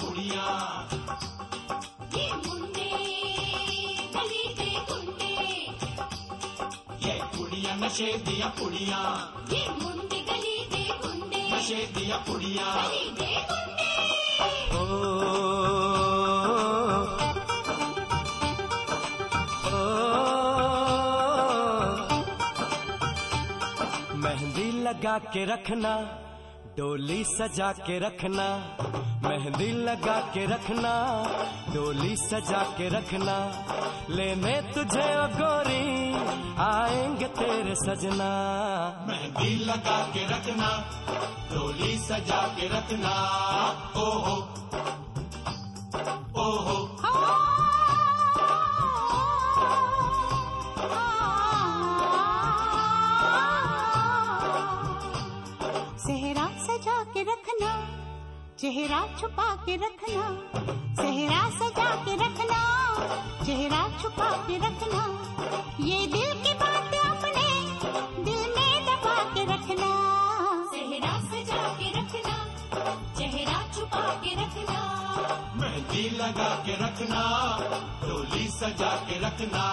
कुड़िया ये मुंडे गली कुड़िया नशे दिया कुड़िया नशे दिया कुड़िया गली लगा के रखना। डोली सजा के रखना, मेहंदी लगा के रखना, डोली सजा के रखना, लेने तुझे ओ गोरी आएँगे तेरे सजना। मेहंदी लगा के रखना, डोली सजा के रखना ओहो ओहो सेहरा सजा के रखना चेहरा छुपा के रखना सेहरा सजा के रखना चेहरा छुपा के रखना ये दिल की बात अपने दिल में दबा के रखना। सेहरा सजा के रखना चेहरा छुपा के रखना। मेहंदी लगा के रखना डोली सजा के रखना।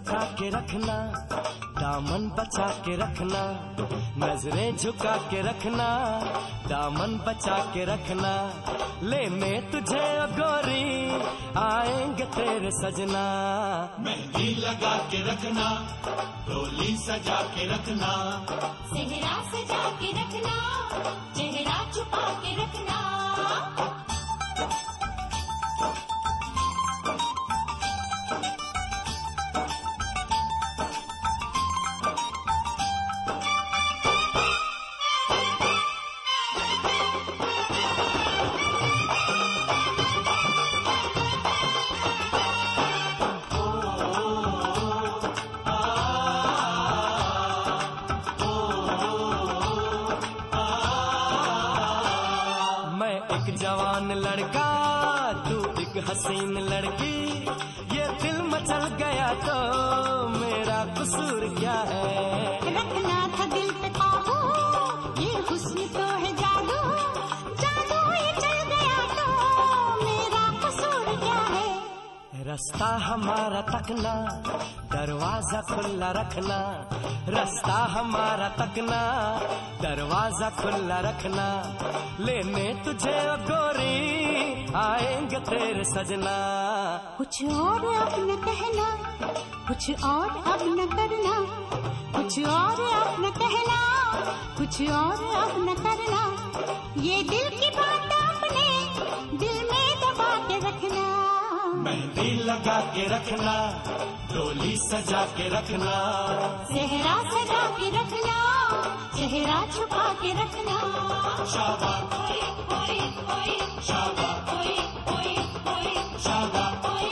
झुका के रखना दामन बचा के रखना नज़रें झुका के रखना दामन बचा के रखना लेने तुझे ओ गोरी आएँगे तेरे सजना। मेहंदी लगा के रखना डोली सजा के रखना। सेहरा सजा के रखना चेहरा छुपा के रखना। लड़का तू एक हसीन लड़की। ये दिल मचल गया तो मेरा कसूर क्या है? रास्ता हमारा तकना, दरवाज़ा खुला रखना, रास्ता हमारा तकना, दरवाज़ा खुला रखना। लेने तुझे गोरी, आएँगे तेरे सजना। कुछ और अब न कहना, कुछ और अब न करना, कुछ और अब न कहना, कुछ और अब न करना। ये दिल की बात अपने दिल में दबा के रखना। मेहंदी लगा के रखना डोली सजा के रखना। चेहरा सजा के रखना चेहरा छुपा के रखना। शाबा शाबा ओए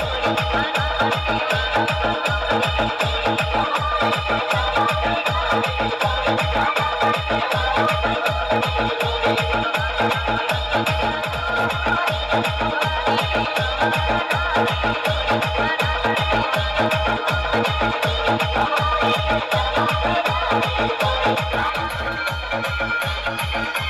Thank बड़ी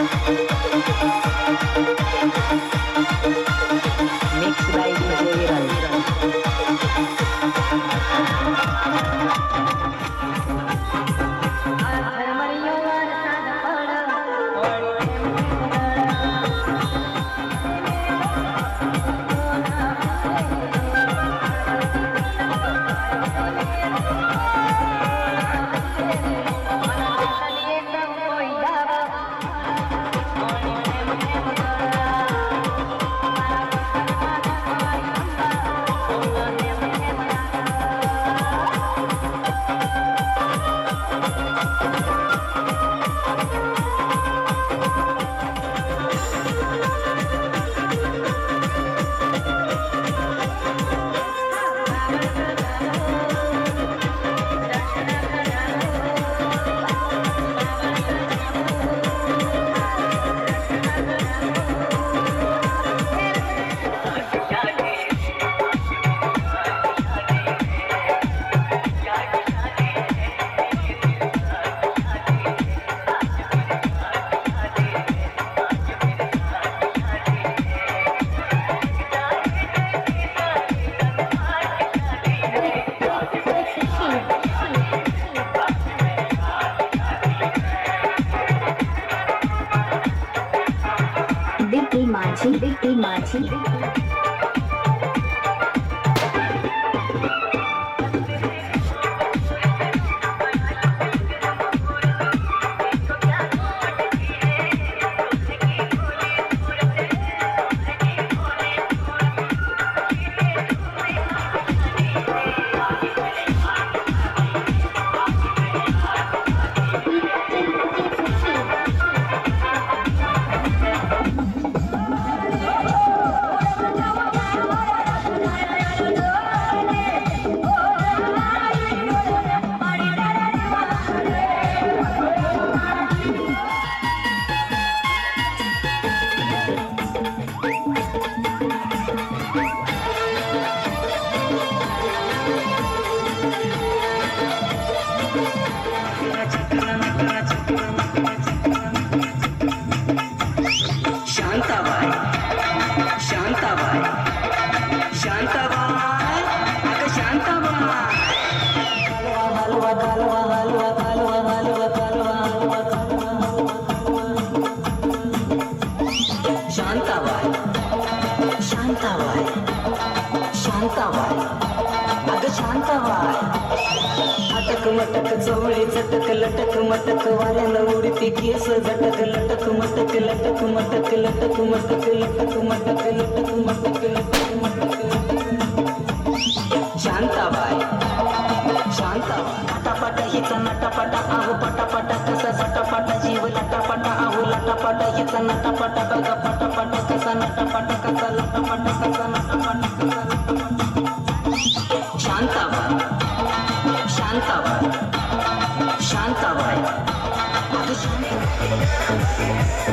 Música मटक चवळी चटक लटक मटक वाऱ्याला उडती केस झटक लटक मटक लटक मटक लटक मटक लटक मटक लटक मटक लटक मटक. शांताबाय शांताबाय नटापाटा हिचा नटापाटा आहो पटापाटा कसा सटापाटा जीव लटापाटा आहो लटापाटा हिचा नटापाटा बघा पटापाटा कसा नटापाटा कसा लटापाटा कसा नटापाटा कसा शांताबाय Thank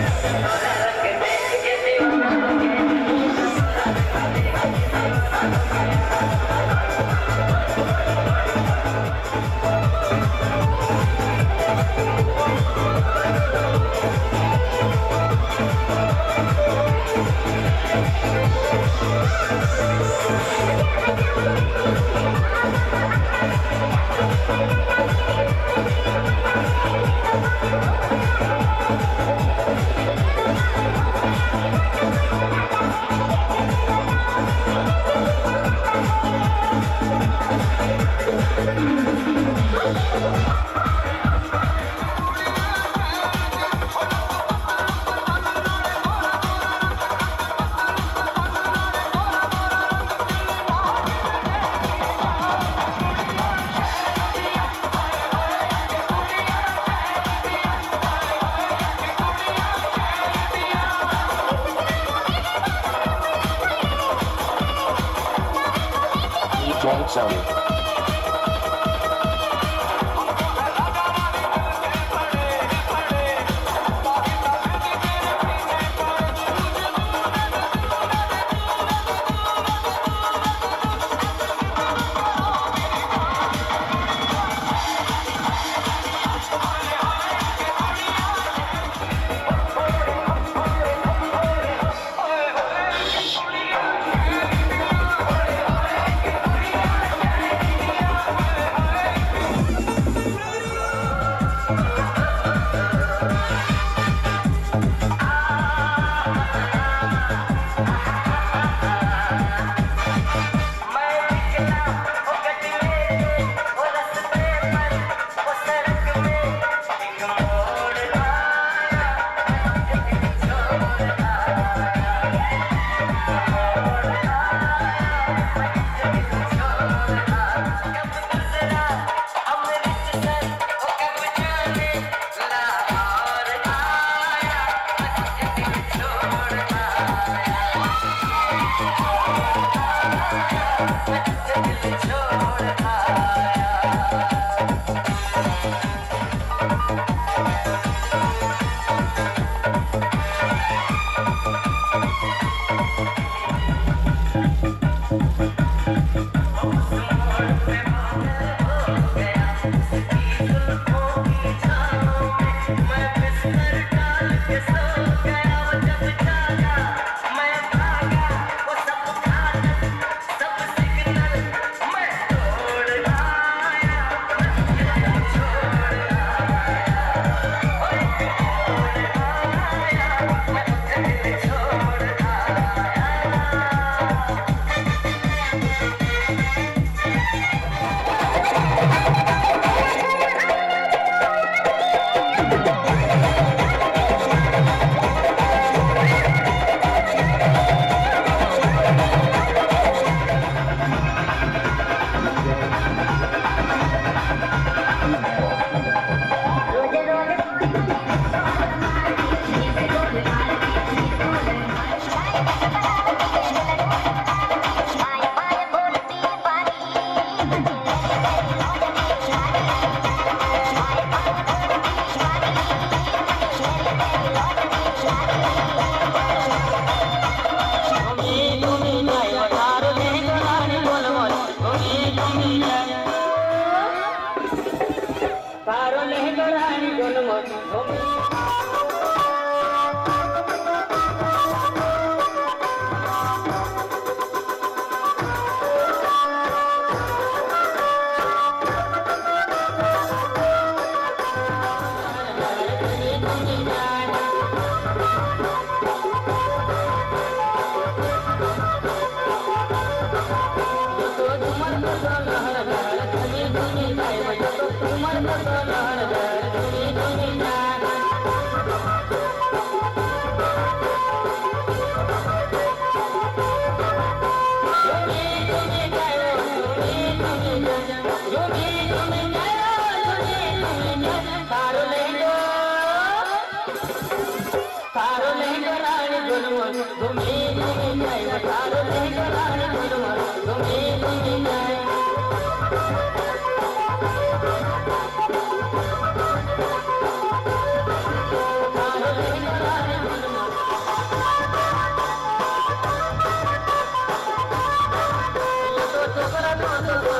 过来，过来，过。